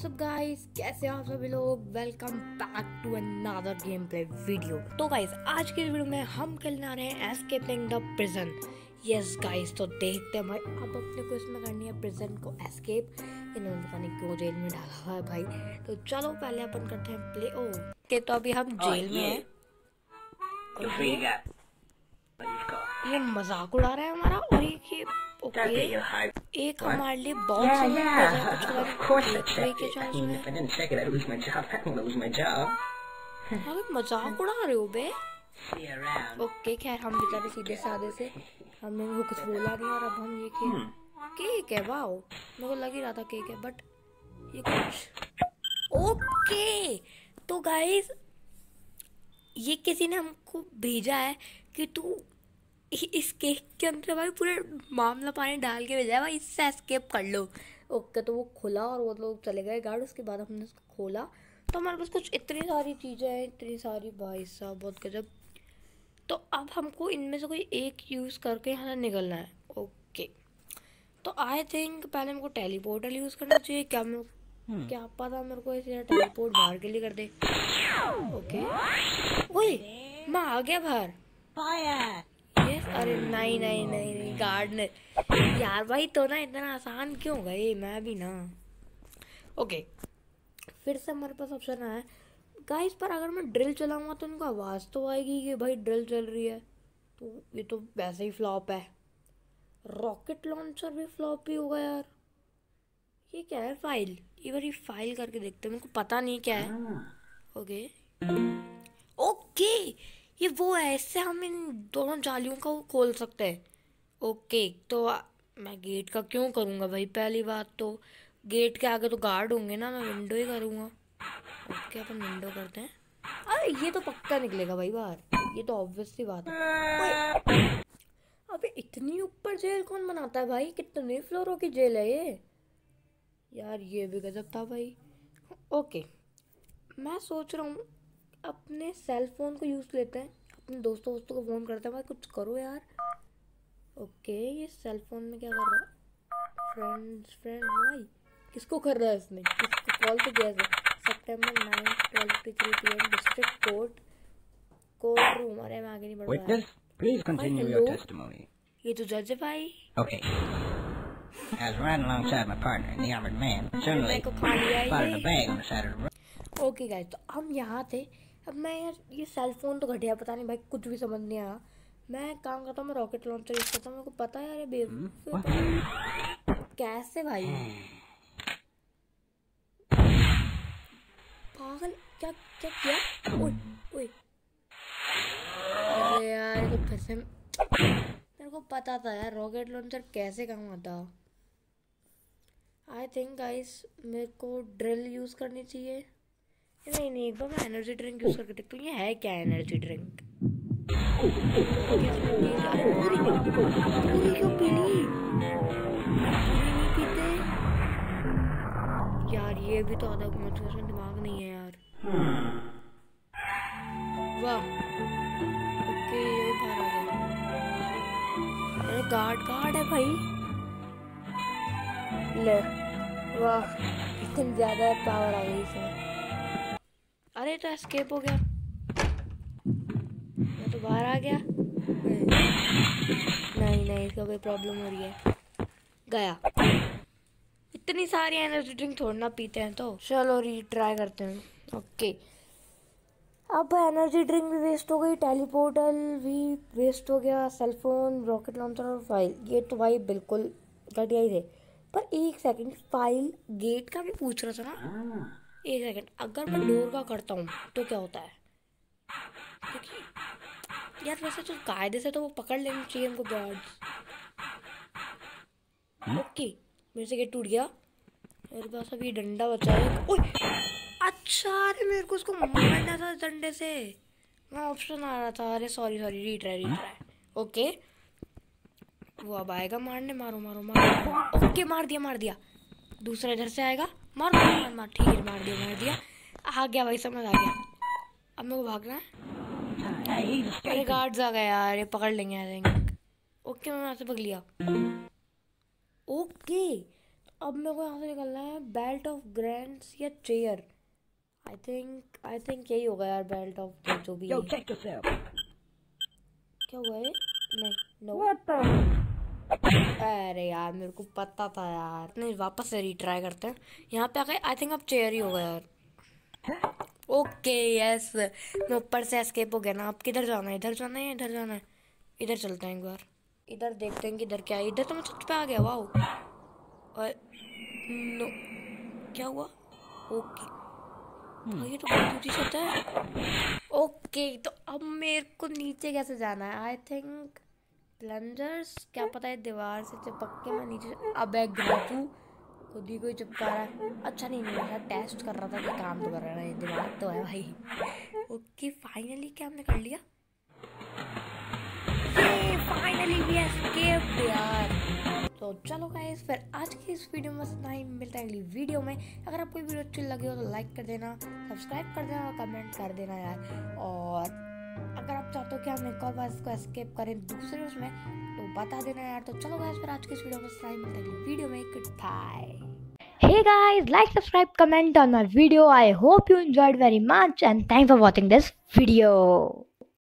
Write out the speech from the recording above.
WhatsApp guys कैसे हो आप सभी लोग? Welcome back to another game play video तो गाइस आज के वीडियो में हम खेलने आ रहे हैं escaping the prison yes guys तो देखते हैं भाई अब अपने को इसमें करनी है प्रिजन को एस्केप इन्होंने पता नहीं क्यों जेल में डाला हुआ है भाई। तो चलो पहले अपन करते हैं प्ले ओ के तो अभी हम जेल में हैं. ये मज़ाक उड़ा रहा है हमारा और ये एक हमारे लिए बहुत Yeah, yeah. Prison Of course I कोई checked के it. I mean, if I didn't check it, I'd lose my job. I don't want to lose my job. अरे मज़ाक उड़ा रहे हो बे. ओके खैर हम बेचारे सीधे साधे से हमने उनको कुछ बोला नहीं और अब हम ये खेल केक है वाओ मेरे को लग ही रहा था केक है बट ये कुछ ओके तो गाइस ये किसी ने हमको भेजा है कि तू इस केक के अंदर भाई पूरे मामला पानी डाल के भेजा है भाई इससे एस्केप कर लो। ओके तो वो खुला और वो लोग चले गए गार्ड उसके बाद हमने उसको खोला। तो हमारे पास कुछ इतनी सारी चीज़ें हैं इतनी सारी भाई साहब बहुत गजब। तो अब हमको इनमें से कोई एक यूज़ करके यहाँ से निकलना है। ओके तो आई थिंक पहले हमको टेलीपोर्टल यूज़ करना चाहिए। क्या मैं क्या पता मेरे को इसे टेलीपोर्ट बाहर के लिए कर दे। ओके ओए मैं आ गया बाहर। अरे नहीं नहीं नहीं नहीं गार्डनर। यार भाई तो ना इतना आसान क्यों गए मैं भी ना। ओके फिर से हमारे पास ऑप्शन आया। गाइस पर अगर मैं ड्रिल चलाऊँगा तो उनको आवाज़ तो आएगी कि भाई ड्रिल चल रही है। तो ये तो वैसे ही फ्लॉप है। रॉकेट लॉन्चर भी फ्लॉप ही होगा यार। ये क्या है फ़ाइल ये बार ये फ़ाइल करके देखते हैं। मेरे को पता नहीं क्या है। ओके ओके ये वो है, इससे हम इन दोनों जालियों का वो खोल सकते हैं। ओके तो मैं गेट का क्यों करूँगा भाई? पहली बात तो गेट के आगे तो गार्ड होंगे ना, मैं विंडो ही करूँगा। ओके, अपन विंडो करते हैं। अरे, ये तो पक्का निकलेगा भाई बाहर। ये तो ऑब्वियस सी बात है। अबे, इतनी ऊपर जेल कौन बनाता है भाई? कितने फ्लोरों की जेल है ये? यार, ये भी गजब था भाई। ओके, मैं सोच रहा हूँ अपने सेल फ़ोन को यूज़ लेते हैं। अपने दोस्तों दोस्तों को फ़ोन करते हैं भाई कुछ करो यार। ओके ये सेल फ़ोन में क्या कर रहा है? फ्रेंड्स फ्रेंड भाई किसको कर रहा है इसने? किसको कॉल तो किया सितंबर nine twelve three P M district court court room अरे मैं आगे नहीं बढ़ रहा please continue your testimony. ये तो जज है भाई। Okay. I was riding alongside my partner, the armored man. Suddenly, spotted a bag on the side of the road. Okay guys तो हम यहाँ थे। अब मैं यार ये सेल फ़ोन तो घटिया पता नहीं भाई कुछ भी समझ नहीं आया। मैं काम करता हूँ मैं रॉकेट लॉन्चर यूज़ करता हूँ मेरे को पता है यार ये बेवकूफ़ कैसे भाई? पागल क्या क्या किया? ओए ओए। अरे यार तो फिर से मेरे को पता था यार रॉकेट लॉन्चर कैसे काम आता। आई थिंक गाइस मेरे को ड्रिल यूज़ करनी चाहिए। नहीं नहीं एक बार मैं एनर्जी ड्रिंक यूज़ करके देखती हूँ ये है क्या एनर्जी ड्रिंक क्यों पीनी नहीं पीते। यार ये भी तो आधा घूमत उसमें दिमाग नहीं है यार। वाह। ओके ये बाहर आ गया। अरे गार्ड गार्ड है भाई। ले वाह इतनी ज़्यादा पावर आ गई इसमें। अरे तो एस्केप हो गया। मैं तो बाहर आ गया। नहीं नहीं, इसका कोई प्रॉब्लम हो रही है। गया। इतनी सारी एनर्जी ड्रिंक थोड़ा पीते हैं तो। चलो रीट्राई करते हैं। ओके अब एनर्जी ड्रिंक भी वेस्ट हो गई। टेलीपोर्टल भी वेस्ट हो गया। सेलफोन रॉकेट लॉन्चर और फ़ाइल ये तो भाई बिल्कुल घटिया ही थे। पर एक सेकंड फ़ाइल गेट का भी पूछ रहा था ना? एक सेकेंड अगर मैं डोर का करता हूँ तो क्या होता है? देखिए यार वैसे तो कायदे से तो वो पकड़ लेनी चाहिए हमको गार्ड्स ओके मेरे से गेट टूट गया। मेरे पास अभी डंडा बचा है। ओए अच्छा अरे मेरे को उसको मारना था डंडे से। मैं ऑप्शन आ रहा था। अरे sorry sorry retry retry okay वो अब आएगा मारने। मारो मारो मारो। ओके मार दिया मार दिया। दूसरा इधर से आएगा। मार मार मार मार ठीक है मार दिया मार दिया। आ गया भाई समझ आ गया। अब मेरे को भागना है। अरे गार्ड्स आ गए यार ये पकड़ लेंगे आई थिंक ओके मैं वहाँ से पकड़ लिया। ओके अब मेरे को यहाँ से निकलना है बेल्ट ऑफ़ ग्रैंड्स या chair I think I think यही होगा यार बेल्ट ऑफ़ जो भी Yo, है क्या हुआ है नहीं नो? अरे यार मेरे को पता था यार। नहीं वापस से रीट्राई करते हैं। यहाँ पे आ गए आई थिंक अब चेयर ही होगा यार। ओके यस मैं ऊपर से एस्केप हो गया ना। आप किधर जाना है? इधर जाना है इधर जाना है? इधर चलते हैं एक बार। इधर देखते हैं कि इधर क्या है। इधर तो मैं छत पे आ गया वाओ और नो क्या हुआ? ओके हाँ, ये तो बहुत ऊँची छत है। ओके तो अब मेरे को नीचे कैसे जाना है? आई थिंक प्लंजर्स क्या पता है दीवार से चिपक के मैं नीचे अब ग्राचू खुद ही कोई चिपका रहा है। अच्छा नहीं नहीं, मैं टेस्ट कर रहा था कि काम तो कर रहा है दिमाग तो है भाई। ओके फाइनली क्या हमने कर लिया? फाइनली यार। तो चलो गाइस फिर आज की इस वीडियो में इतना ही। मिलता है अगली वीडियो में। अगर आपको वीडियो अच्छी लगी हो तो लाइक कर देना सब्सक्राइब कर देना और कमेंट कर देना यार। और अगर आप चाहते हो कि हम एक और बार इसको एस्केप करें दूसरे उसमें तो बता देना यार। तो चलो गाइस फिर आज के इस वीडियो में सही मिलते हैं वीडियो में। Good bye hey guys like subscribe comment on my video I hope you enjoyed very much and thank for watching this video